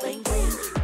bling bling.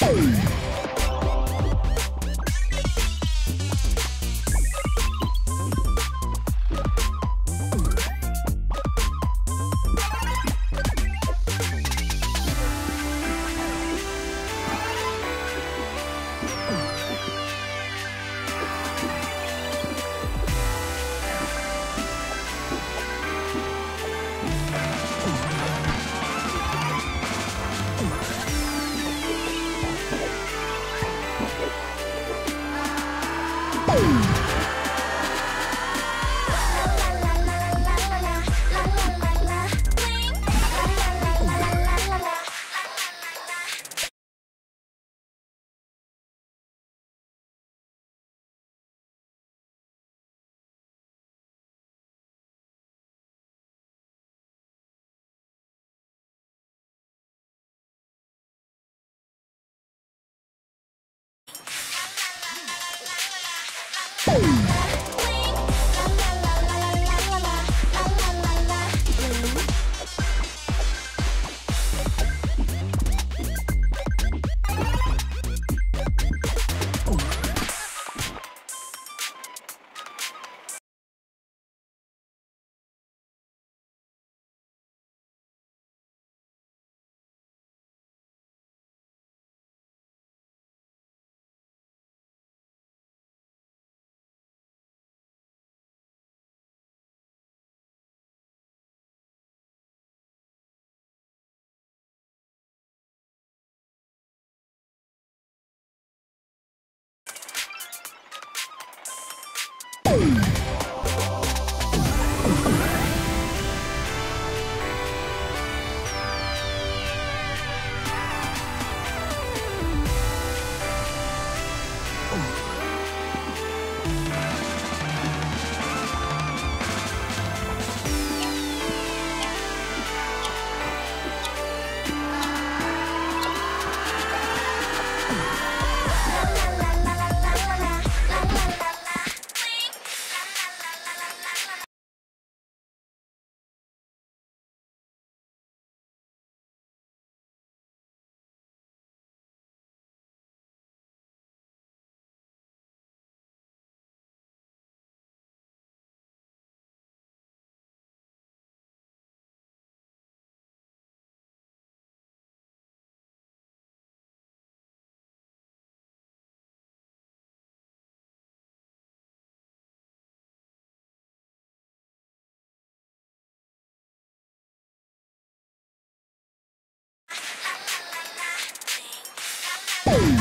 Boom! Woo!